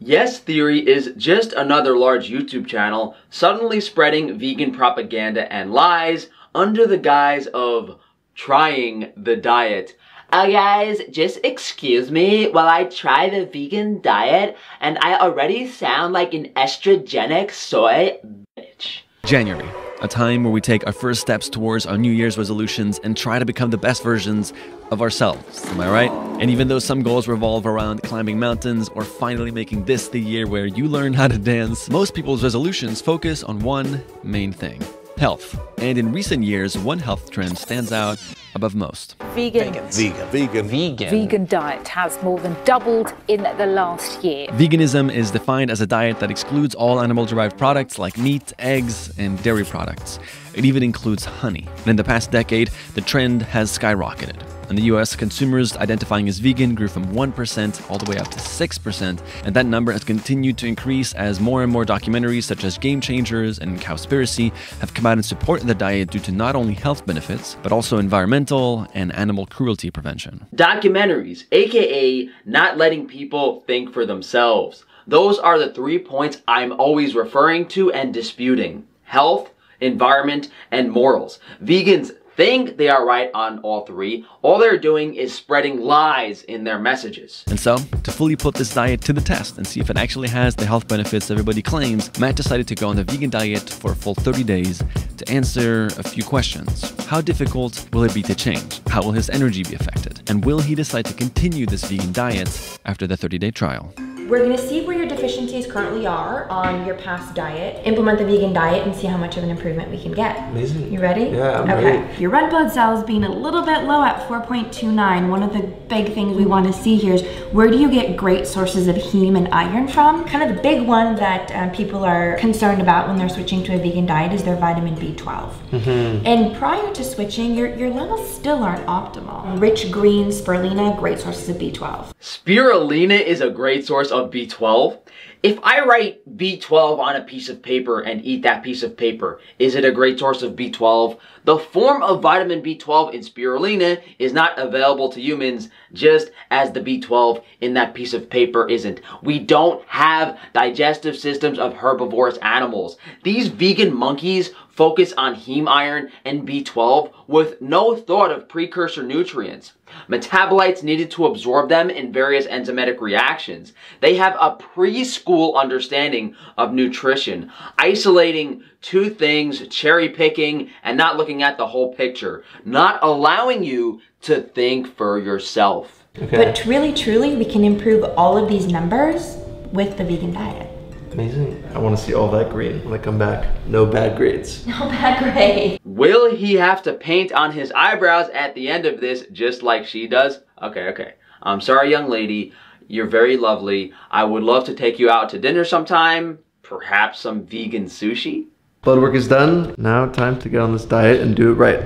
Yes Theory is just another large YouTube channel suddenly spreading vegan propaganda and lies under the guise of trying the diet. Uh, guys, just excuse me while I try the vegan diet and I already sound like an estrogenic soy bitch. January, a time where we take our first steps towards our New Year's resolutions and try to become the best versions of ourselves. Am I right? And even though some goals revolve around climbing mountains or finally making this the year where you learn how to dance, most people's resolutions focus on one main thing health. And in recent years, one health trend stands out above most. Vegan. Vegan. Vegan. Vegan. Vegan diet has more than doubled in the last year. Veganism is defined as a diet that excludes all animal derived products like meat, eggs, and dairy products. It even includes honey. And in the past decade, the trend has skyrocketed. In the US, consumers identifying as vegan grew from 1% all the way up to 6%, and that number has continued to increase as more and more documentaries such as Game Changers and Cowspiracy have come out in support of the diet due to not only health benefits, but also environmental and animal cruelty prevention. Documentaries, aka not letting people think for themselves. Those are the three points I'm always referring to and disputing. Health, environment, and morals. Vegans think they are right on all three. All they're doing is spreading lies in their messages. And so, to fully put this diet to the test and see if it actually has the health benefits everybody claims, Matt decided to go on a vegan diet for a full 30 days to answer a few questions. How difficult will it be to change? How will his energy be affected? And will he decide to continue this vegan diet after the 30 day trial? We're gonna see where your deficiencies currently are on your past diet, implement the vegan diet, and see how much of an improvement we can get. Amazing. You ready? Yeah, I'm okay. ready. Your red blood cells being a little bit low at 4.29. One of the big things we want to see here is where do you get great sources of heme and iron from? Kind of the big one that um, people are concerned about when they're switching to a vegan diet is their vitamin B12. Mm-hmm. And prior to switching, your, your levels still aren't optimal. Rich green spirulina, great sources of B12. Spirulina is a great source of B12. If I write B12 on a piece of paper and eat that piece of paper, is it a great source of B12? The form of vitamin B12 in spirulina is not available to humans just as the B12 in that piece of paper isn't. We don't have digestive systems of herbivorous animals. These vegan monkeys focus on heme iron and B12 with no thought of precursor nutrients. Metabolites needed to absorb them in various enzymatic reactions. They have a preschool understanding of nutrition, isolating two things, cherry picking, and not looking at the whole picture, not allowing you to think for yourself. But really, truly, we can improve all of these numbers with the vegan diet. Amazing. I want to see all that green when I come back. No bad grades. No bad grade. Will he have to paint on his eyebrows at the end of this just like she does? Okay, okay. I'm sorry, young lady. You're very lovely. I would love to take you out to dinner sometime. Perhaps some vegan sushi? Blood work is done. Now time to get on this diet and do it right.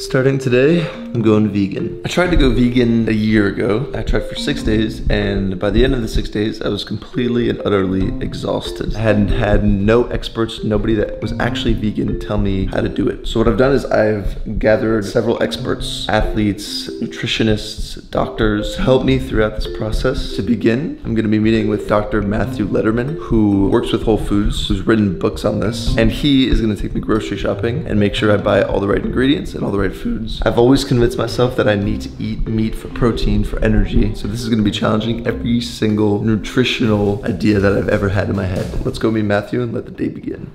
Starting today, I'm going vegan. I tried to go vegan a year ago. I tried for six days, and by the end of the six days, I was completely and utterly exhausted. I hadn't had no experts, nobody that was actually vegan tell me how to do it. So what I've done is I've gathered several experts, athletes, nutritionists, doctors, to help me throughout this process. To begin, I'm gonna be meeting with Dr. Matthew Lederman, who works with Whole Foods, who's written books on this, and he is gonna take me grocery shopping and make sure I buy all the right ingredients and all the right foods. I've always convinced myself that I need to eat meat for protein, for energy. So this is gonna be challenging every single nutritional idea that I've ever had in my head. Let's go meet Matthew and let the day begin.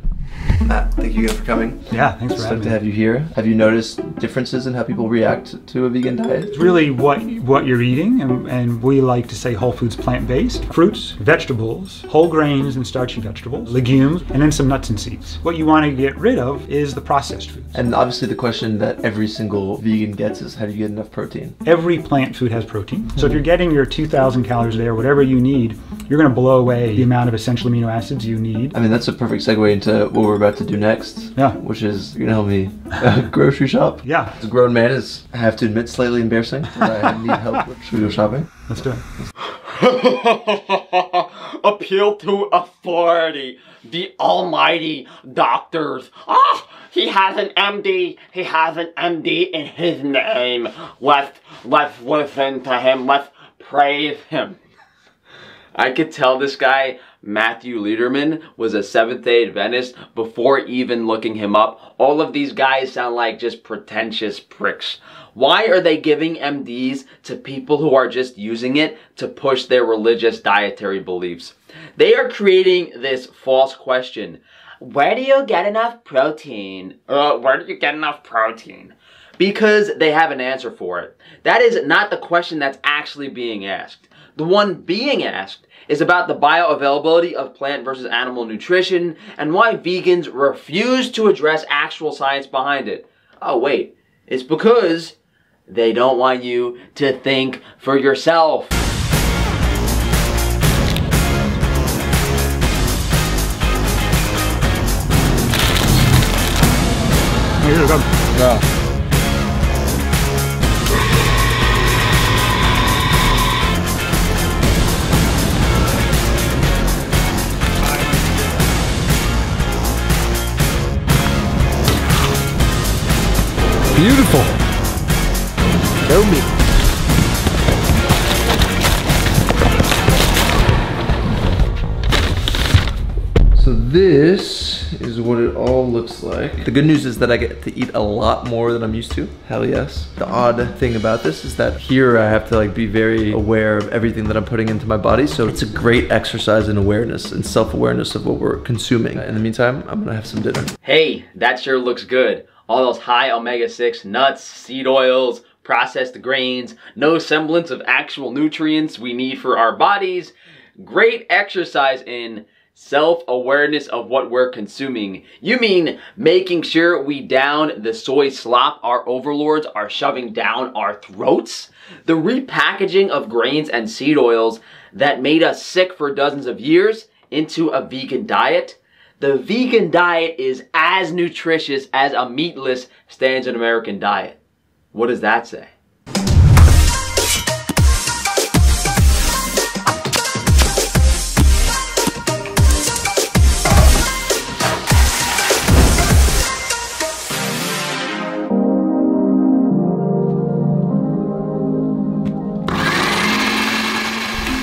Matt, thank you again for coming. Yeah, thanks for It's having good me. to have you here. Have you noticed differences in how people react to a vegan diet? It's really what what you're eating, and, and we like to say whole foods plant-based. Fruits, vegetables, whole grains and starchy vegetables, legumes, and then some nuts and seeds. What you want to get rid of is the processed foods. And obviously the question that every single vegan gets is how do you get enough protein? Every plant food has protein. So if you're getting your 2,000 calories a day or whatever you need, you're going to blow away the amount of essential amino acids you need. I mean, that's a perfect segue into what we're about to do next. Yeah. Which is, you're gonna help me uh, grocery shop. Yeah, As a grown man, is I have to admit slightly embarrassing. I need help. with. Should we go shopping? let's do it. Appeal to authority. The almighty doctors. Ah, he has an MD. He has an MD in his name. Let's let's listen to him. Let's praise him. I could tell this guy, Matthew Lederman, was a Seventh day Adventist before even looking him up. All of these guys sound like just pretentious pricks. Why are they giving MDs to people who are just using it to push their religious dietary beliefs? They are creating this false question. Where do you get enough protein? Uh, where do you get enough protein? Because they have an answer for it. That is not the question that's actually being asked. The one being asked is about the bioavailability of plant versus animal nutrition and why vegans refuse to address actual science behind it. Oh wait, it's because they don't want you to think for yourself. Here you go. Beautiful. Show me. So this is what it all looks like. The good news is that I get to eat a lot more than I'm used to. Hell yes. The odd thing about this is that here I have to like be very aware of everything that I'm putting into my body. So it's a great exercise in awareness and self-awareness of what we're consuming. In the meantime, I'm gonna have some dinner. Hey, that sure looks good. All those high omega-6 nuts, seed oils, processed grains, no semblance of actual nutrients we need for our bodies. Great exercise in self-awareness of what we're consuming. You mean making sure we down the soy slop our overlords are shoving down our throats? The repackaging of grains and seed oils that made us sick for dozens of years into a vegan diet? The vegan diet is as nutritious as a meatless standard American diet. What does that say?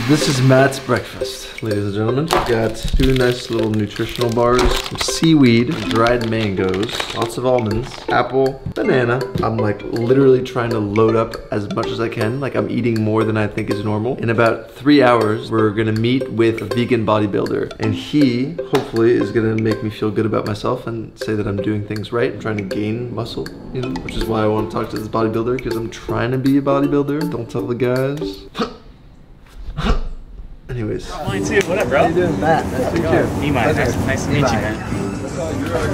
This is Matt's breakfast, ladies and gentlemen. We've got two nice little nutritional bars, some seaweed, dried mangoes, lots of almonds, apple, banana. I'm like literally trying to load up as much as I can. Like I'm eating more than I think is normal. In about three hours, we're gonna meet with a vegan bodybuilder and he hopefully is gonna make me feel good about myself and say that I'm doing things right. I'm trying to gain muscle, you know, which is why I want to talk to this bodybuilder because I'm trying to be a bodybuilder. Don't tell the guys. Anyways. Mine too. What up, bro? How you doing, Matt? Nice to meet you. Nimai, nice, nice to meet you, man.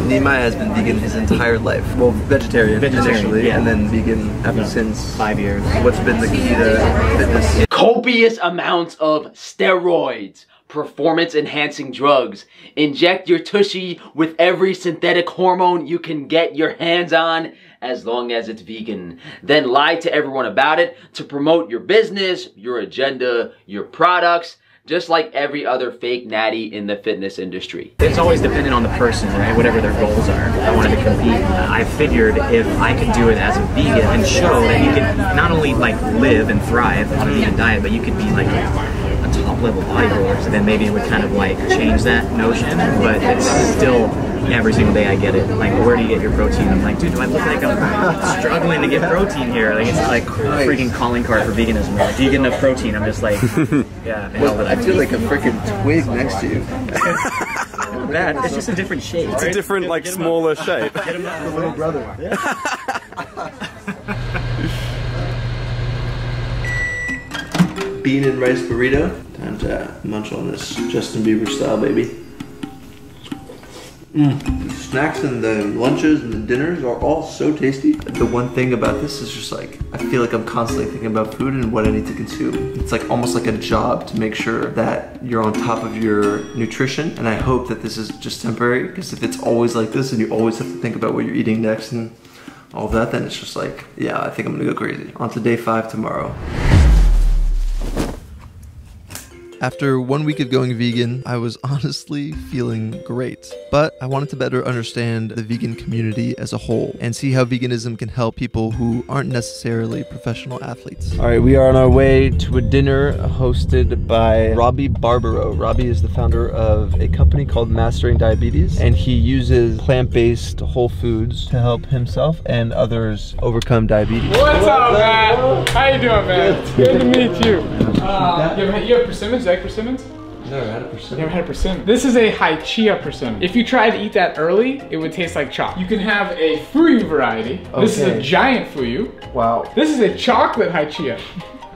Nimai has been vegan his entire life. Well, vegetarian, Vegetarian, initially, yeah. and then vegan ever Yeah. since. Five years. What's been the key to fitness? Copious amounts of steroids, performance enhancing drugs. Inject your tushy with every synthetic hormone you can get your hands on as long as it's vegan. Then lie to everyone about it to promote your business, your agenda, your products, just like every other fake natty in the fitness industry. It's always dependent on the person, right? Whatever their goals are. I wanted to compete. I figured if I could do it as a vegan and show that you can not only like live and thrive on a vegan diet, but you could be like a, a top level bodybuilder, so then maybe it would kind of like change that notion. But it's still every single day I get it. Like, where do you get your protein? I'm like, dude, do I look like I'm struggling to get protein here? Like, it's like a freaking calling card for veganism. Like, do you get enough protein? I'm just like, yeah. hell that I feel like a freaking twig next to you. that. It's just a different shape. It's a different, like, smaller shape. Get him up. The little brother. Bean and rice burrito. Time to munch on this Justin Bieber style, baby. Mm. Snacks and the lunches and the dinners are all so tasty. The one thing about this is just like, I feel like I'm constantly thinking about food and what I need to consume. It's like almost like a job to make sure that you're on top of your nutrition. And I hope that this is just temporary because if it's always like this and you always have to think about what you're eating next and all that, then it's just like, yeah, I think I'm gonna go crazy. On to day five tomorrow. After one week of going vegan, I was honestly feeling great. But I wanted to better understand the vegan community as a whole and see how veganism can help people who aren't necessarily professional athletes. All right, we are on our way to a dinner hosted by Robby Barbaro. Robby is the founder of a company called Mastering Diabetes, and he uses plant-based whole foods to help himself and others overcome diabetes. What's up, man? How you doing, man? Good to meet you. Uh, you, have, you have persimmons? You like persimmons? Never had a persimmon. Never had a persimmon. This is a Hachiya persimmon. If you tried to eat that early, it would taste like chalk. You can have a fuyu variety. This is a giant fuyu. Wow. This is a chocolate Hachiya.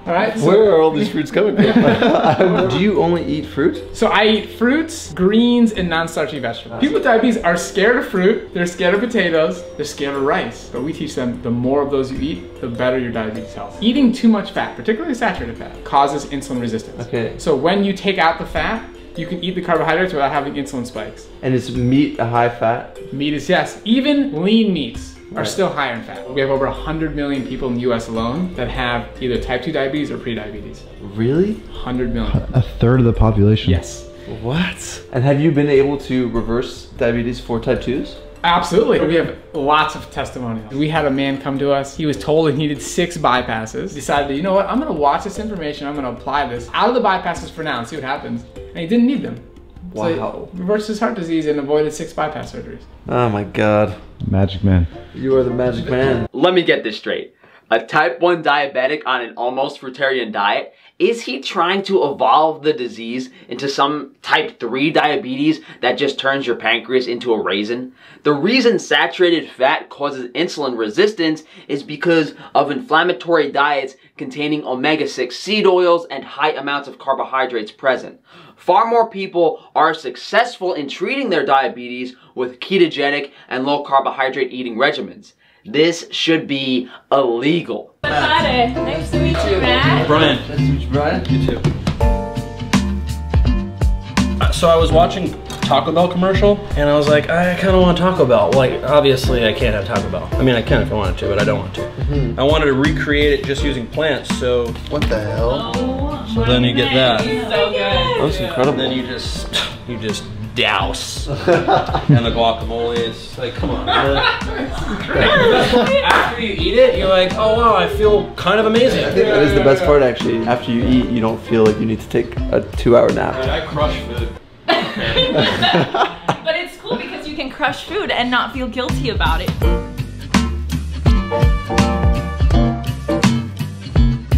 All right. so- Where are all these fruits coming from? Do you only eat fruit? So I eat fruits, greens, and non-starchy vegetables. People with diabetes are scared of fruit, they're scared of potatoes, they're scared of rice. But we teach them the more of those you eat, the better your diabetes health. Eating too much fat, particularly saturated fat, causes insulin resistance. Okay. So when you take out the fat, you can eat the carbohydrates without having insulin spikes. And is meat a high fat? Meat is yes. Even lean meats are still higher in fat. We have over 100 million people in the US alone that have either type 2 diabetes or pre-diabetes. Really? 100 million. A third of the population. Yes. What? And have you been able to reverse diabetes for type 2s? Absolutely. We have lots of testimonials. We had a man come to us. He was told he needed six bypasses. Decided, you know what? I'm going to watch this information. I'm going to apply this out of the bypasses for now and see what happens. And he didn't need them. So Wow. he reversed his heart disease and avoided six bypass surgeries. Oh my god. Magic man. You are the magic man. Let me get this straight. A type 1 diabetic on an almost fruitarian diet, is he trying to evolve the disease into some type 3 diabetes that just turns your pancreas into a raisin? The reason saturated fat causes insulin resistance is because of inflammatory diets containing omega-6 seed oils and high amounts of carbohydrates present. Far more people are successful in treating their diabetes with ketogenic and low carbohydrate eating regimens. This should be illegal. Nice to meet you, Matt. Brian. Nice to meet you, Brian. You too. Uh, so I was watching Taco Bell commercial, and I was like, I kind of want Taco Bell. Like, obviously, I can't have Taco Bell. I mean, I can if I wanted to, but I don't want to. Mm-hmm. I wanted to recreate it just using plants. So, What the hell? Oh, so then you get that. So good. That's And incredible. then you just, you just douse. and the guacamole is like, come on. man. After you eat it, you're like, oh wow, I feel kind of amazing. I think that is the best part actually. After you eat, you don't feel like you need to take a two hour nap. I crush food. But it's cool because you can crush food and not feel guilty about it.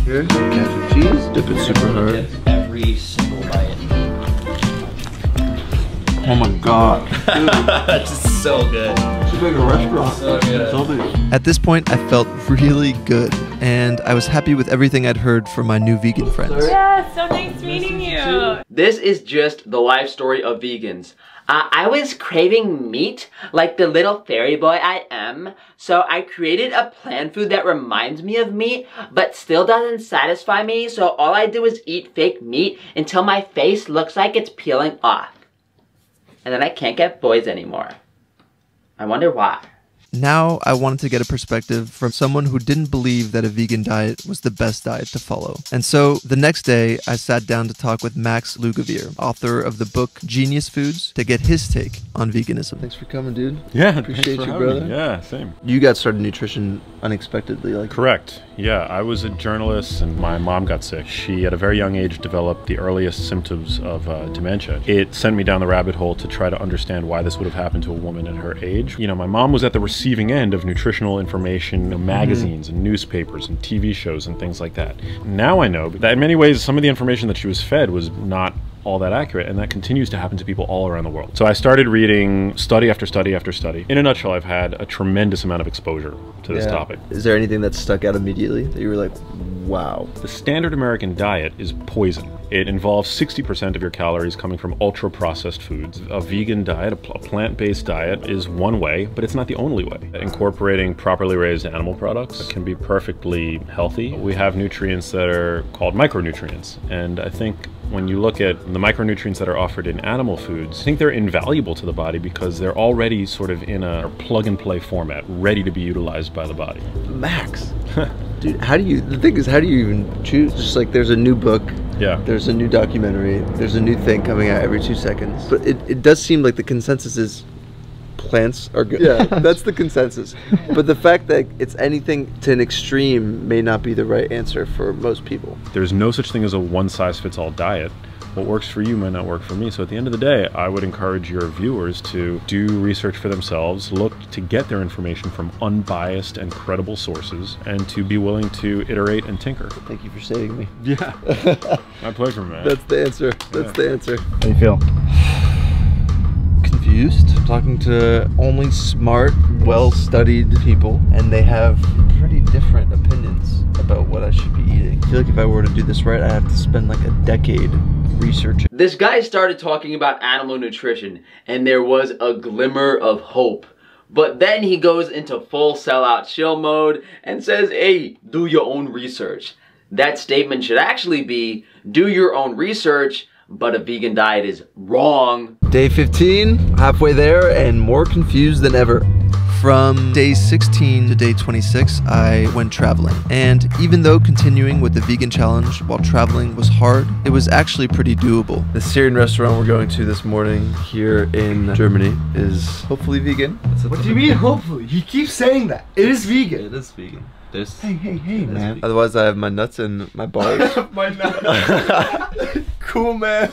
Here, catch your cheese, dip it super hard. Every single bite. Oh my god. That's so good. It's like a restaurant. So good. At this point, I felt really good, and I was happy with everything I'd heard from my new vegan friends. Yeah, so nice meeting you. This is just the life story of vegans. Uh, I was craving meat like the little fairy boy I am, so I created a plant food that reminds me of meat, but still doesn't satisfy me, so all I do is eat fake meat until my face looks like it's peeling off. And then I can't get boys anymore. I wonder why. Now, I wanted to get a perspective from someone who didn't believe that a vegan diet was the best diet to follow. And so, the next day, I sat down to talk with Max Lugavere, author of the book Genius Foods, to get his take on veganism. Thanks for coming, dude. Yeah, Appreciate for you, having brother. me. Yeah, same. You got started in nutrition unexpectedly, like Correct. Yeah, I was a journalist and my mom got sick. She, at a very young age, developed the earliest symptoms of uh, dementia. It sent me down the rabbit hole to try to understand why this would have happened to a woman at her age. You know, my mom was at the receiving end of nutritional information, you know, mm-hmm. magazines and newspapers and TV shows and things like that. Now I know that in many ways, some of the information that she was fed was not all that accurate, and that continues to happen to people all around the world. So I started reading study after study after study. In a nutshell, I've had a tremendous amount of exposure to this Yeah. topic. Is there anything that stuck out immediately that you were like, wow? The standard American diet is poison. It involves 60% of your calories coming from ultra processed foods. A vegan diet, a a plant based diet, is one way, but it's not the only way. Incorporating properly raised animal products can be perfectly healthy. We have nutrients that are called micronutrients, and I think when you look at the micronutrients that are offered in animal foods, I think they're invaluable to the body because they're already sort of in a plug and play format, ready to be utilized by the body. Max. Dude, how do you, the thing is, how do you even choose? Just like there's a new book Yeah. There's a new documentary. There's a new thing coming out every two seconds. But it, it does seem like the consensus is plants are good. Yeah, that's the consensus. But the fact that it's anything to an extreme may not be the right answer for most people. There's no such thing as a one size fits all diet. What works for you might not work for me. So at the end of the day, I would encourage your viewers to do research for themselves, look to get their information from unbiased and credible sources, and to be willing to iterate and tinker. Thank you for saving me. Yeah. My pleasure, man. That's the answer. That's Yeah. the answer. How do you feel? Confused. Talking to only smart, well-studied people, and they have pretty different opinions about what I should be eating. I feel like if I were to do this right, I'd have to spend like a decade researching. This guy started talking about animal nutrition, and there was a glimmer of hope. But then he goes into full sellout chill mode and says, hey, do your own research. That statement should actually be, do your own research, but a vegan diet is wrong. Day 15, halfway there, and more confused than ever. From day 16 to day 26, I went traveling. And even though continuing with the vegan challenge while traveling was hard, it was actually pretty doable. The Syrian restaurant we're going to this morning here in Germany is hopefully vegan. What do you mean, hopefully? He keeps saying that. It is vegan. It is vegan. This. Hey, hey, hey, man. Otherwise, I have my nuts and my bars. My nuts. cool, man.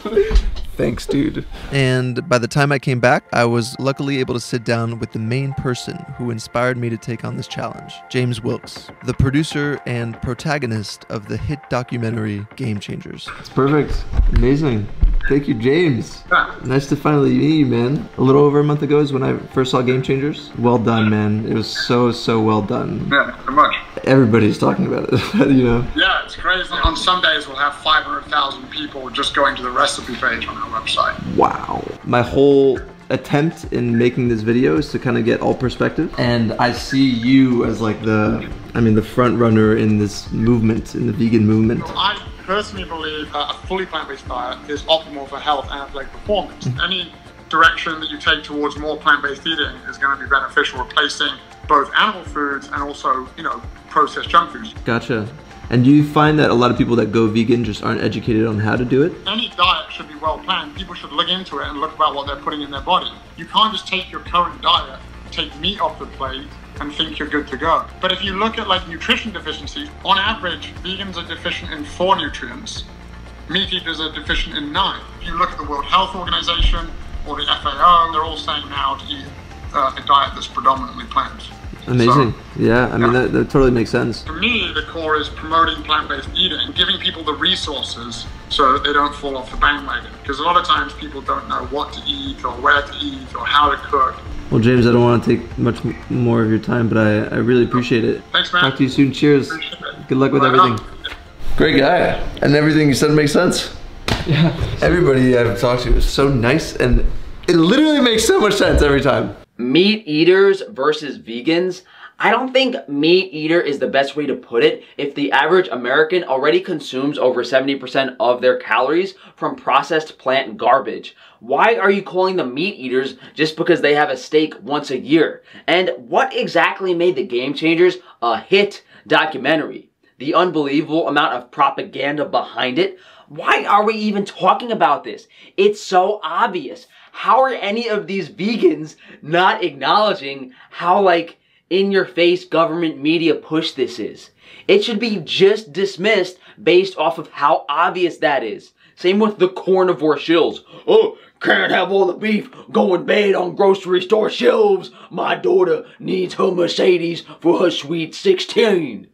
Thanks, dude. And by the time I came back, I was luckily able to sit down with the main person who inspired me to take on this challenge, James Wilks, the producer and protagonist of the hit documentary Game Changers. It's perfect. Amazing. Thank you, James. Nice to finally meet you, man. A little over a month ago is when I first saw Game Changers. Well done, man. It was so, so well done. Yeah, so much. Everybody's talking about it, you know. Yeah, it's crazy. On some days, we'll have 500,000 people just going to the recipe page on our website. Wow. My whole attempt in making this video is to kind of get all perspective. And I see you as like the, I mean, the front runner in this movement, in the vegan movement. I personally believe a fully plant-based diet is optimal for health and athletic performance. Mm-hmm. Any direction that you take towards more plant-based eating is going to be beneficial, replacing both animal foods and also, you know, processed junk foods. Gotcha. And do you find that a lot of people that go vegan just aren't educated on how to do it? Any diet should be well planned. People should look into it and look about what they're putting in their body. You can't just take your current diet, take meat off the plate, and think you're good to go. But if you look at like nutrition deficiencies, on average, vegans are deficient in four nutrients. Meat eaters are deficient in nine. If you look at the World Health Organization or the FAO, they're all saying now to eat uh, a diet that's predominantly plant. Amazing. yeah, I mean, That, that totally makes sense. To me, the core is promoting plant-based eating, giving people the resources so that they don't fall off the bandwagon. Because a lot of times people don't know what to eat or where to eat or how to cook. Well, James, I don't want to take much more of your time, but I, I really appreciate it. Thanks, man. Talk to you soon. Cheers. Good luck with Right everything. Great guy. And everything you said makes sense. Yeah. Everybody I've talked to is so nice and it literally makes so much sense every time. Meat eaters versus vegans. I don't think meat eater is the best way to put it if the average American already consumes over 70% of their calories from processed plant garbage. Why are you calling them meat eaters just because they have a steak once a year? And what exactly made the Game Changers a hit documentary? The unbelievable amount of propaganda behind it? Why are we even talking about this? It's so obvious. How are any of these vegans not acknowledging how, like, in your face government media push this is? It should be just dismissed based off of how obvious that is. Same with the carnivore shills. Oh, can't have all the beef going bad on grocery store shelves. My daughter needs her Mercedes for her sweet 16.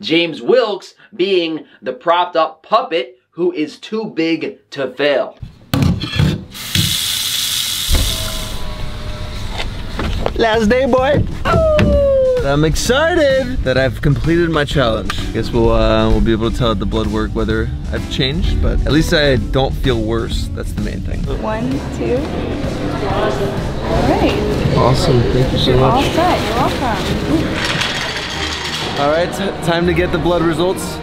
James Wilks being the propped up puppet who is too big to fail. Last day, boy. I'm excited that I've completed my challenge. Guess we'll uh, we'll be able to tell at the blood work whether I've changed, but at least I don't feel worse. That's the main thing. One, two. All right. Awesome. Thank you so You're all much. set. You're welcome. All right, time to get the blood results.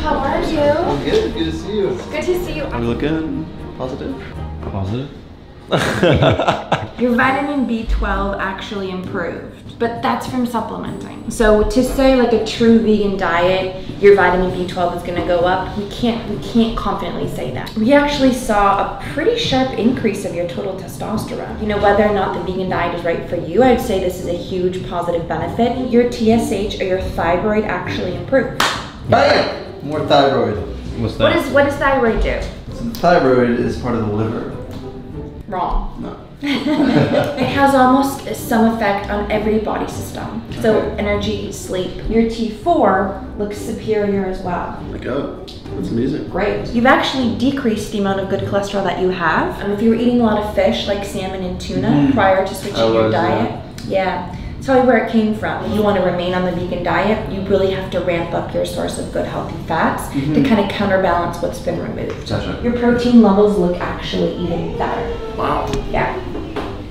How are you? I'm good. Good to see you. Good to see you. Are we looking positive? Positive? Your vitamin B12 actually improved, but that's from supplementing. So to say like a true vegan diet, your vitamin B12 is gonna go up, we can't we can't confidently say that. We actually saw a pretty sharp increase of your total testosterone. You know, whether or not the vegan diet is right for you, I'd say this is a huge positive benefit. Your TSH or your thyroid actually improved. Bam! More thyroid. What's What is what does thyroid do? So the thyroid is part of the liver. Wrong. No. it has almost some effect on every body system. So energy, sleep. Your T4 looks superior as well. My God, that's amazing. Great. You've actually decreased the amount of good cholesterol that you have. Um, if you were eating a lot of fish like salmon and tuna Mhm. prior to switching I your diet, yeah. It's you where it came from. You want to remain on the vegan diet, you really have to ramp up your source of good healthy fats to Mhm. kind of counterbalance what's been removed. Gotcha. Your protein levels look actually even better. Wow. Yeah.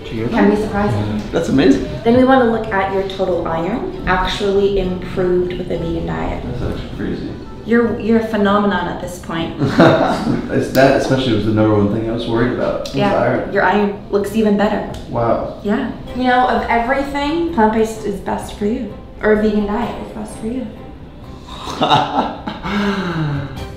Can be surprising. That's amazing. Then we want to look at your total iron, actually improved with a vegan diet. That's actually crazy. You're you're a phenomenon at this point. it's that especially was the number one thing I was worried about. was yeah, iron. your iron looks even better. Wow. Yeah. You know, of everything, plant based is best for you, or a vegan diet is best for you.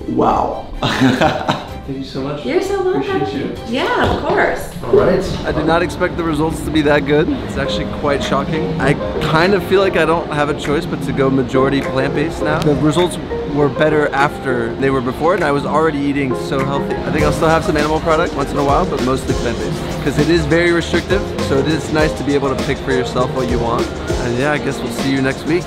wow. Thank you so much. You're so welcome. Appreciate you. Yeah, of course. All right. I did not expect the results to be that good. It's actually quite shocking. I kind of feel like I don't have a choice but to go majority plant-based now. The results were better after they were before and I was already eating so healthy. I think I'll still have some animal product once in a while, but mostly plant-based. Because it is very restrictive, so it is nice to be able to pick for yourself what you want. And yeah, I guess we'll see you next week.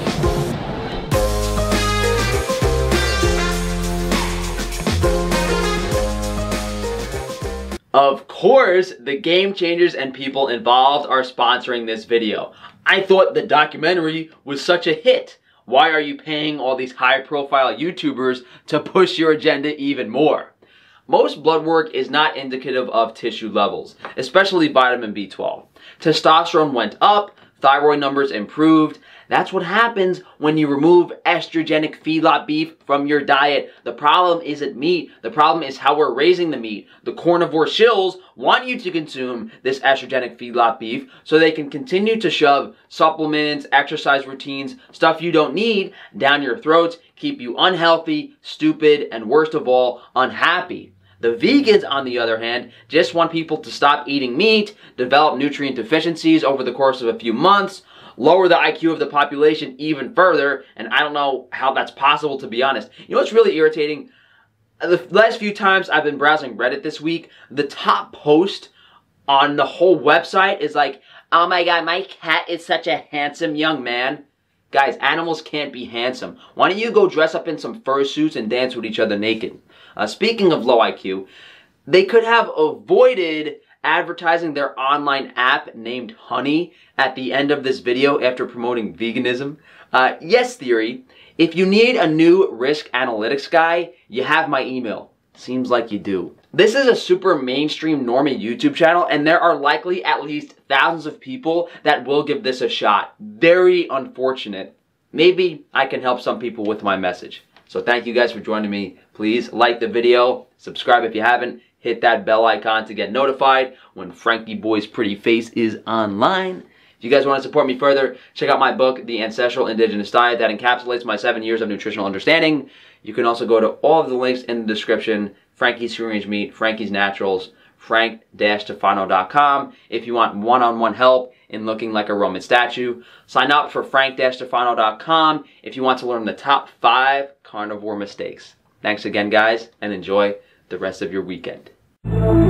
Of course, the game changers and people involved are sponsoring this video. I thought the documentary was such a hit. Why are you paying all these high profile YouTubers to push your agenda even more? Most blood work is not indicative of tissue levels, especially vitamin B12. Testosterone went up, thyroid numbers improved. That's what happens when you remove estrogenic feedlot beef from your diet. The problem isn't meat. The problem is how we're raising the meat. The carnivore shills want you to consume this estrogenic feedlot beef so they can continue to shove supplements, exercise routines, stuff you don't need down your throats, keep you unhealthy, stupid, and worst of all, unhappy. The vegans, on the other hand, just want people to stop eating meat, develop nutrient deficiencies over the course of a few months, lower the IQ of the population even further, and I don't know how that's possible to be honest. You know what's really irritating? The last few times I've been browsing Reddit this week, the top post on the whole website is like, oh my god, my cat is such a handsome young man. Guys, animals can't be handsome. Why don't you go dress up in some fursuits and dance with each other naked? Uh, speaking of low IQ, they could have avoided advertising their online app named Honey at the end of this video after promoting veganism. Uh, yes, Theory, if you need a new risk analytics guy, you have my email. Seems like you do. This is a super mainstream normie YouTube channel, and there are likely at least thousands of people that will give this a shot. Very unfortunate. Maybe I can help some people with my message. So thank you guys for joining me. Please like the video, subscribe if you haven't, hit that bell icon to get notified when Frankie Boy's pretty face is online. If you guys want to support me further, check out my book, The Ancestral Indigenous Diet, that encapsulates my seven years of nutritional understanding. You can also go to all of the links in the description, Frankie's Free Range Meat, Frankie's Naturals, frank-tufano.com if you want one-on-one help in looking like a Roman statue. Sign up for frank-tufano.com if you want to learn the top five carnivore mistakes. Thanks again, guys, and enjoy the rest of your weekend. Thank you.